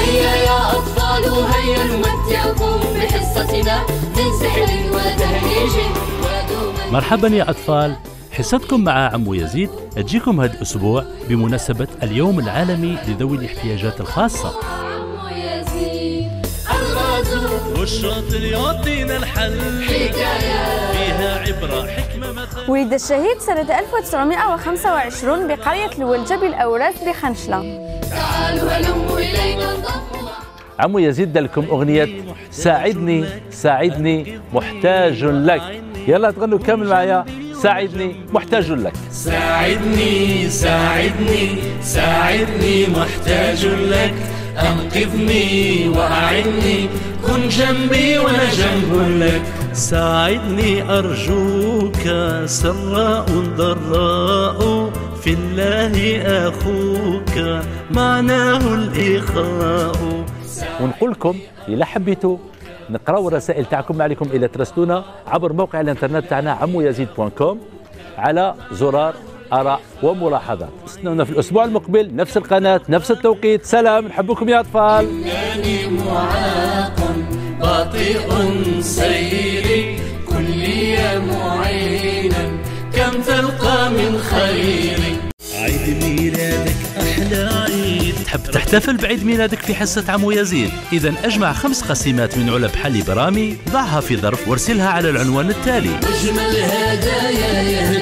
هيا يا أطفال هيا نمتعكم بحصتنا. من سحر ودوما مرحبا يا أطفال. حصتكم مع عمو يزيد. تجيكم هذا الأسبوع بمناسبة اليوم العالمي لذوي الاحتياجات الخاصة. عمو يزيد الغازو والشاطر يعطينا الحل. حكايات فيها عبرة حكمة مثل. ولد الشهيد سنة 1925 بقرية الولجة بالأوراس بخنشلة. تعالوا هلموا إلينا. انضموا عمو يزيد لكم أغنية ساعدني ساعدني محتاج لك. يلا تغنوا كامل معايا. ساعدني محتاج لك. ساعدني ساعدني ساعدني محتاج لك. أنقذني وأعني كن جنبي وأنا جنب لك. ساعدني أرجوك سراء ضراء. في الله أخوك معناه الإخاء. ونقول لكم إذا حبيتوا نقراو الرسائل تاعكم. ما عليكم إلا ترسلونا عبر موقع الإنترنت تاعنا عمو يزيد com على زرار آراء وملاحظات. استنونا في الأسبوع المقبل. نفس القناة نفس التوقيت. سلام. نحبكم يا أطفال. إنني معاق بطيء سيري. كلي معينا كم تلقى من خير تحب تحتفل بعيد ميلادك في حصة عمو يزيد؟ إذا أجمع خمس قسيمات من علب حلي برامي ضعها في ظرف وارسلها على العنوان التالي. أجمل هدايا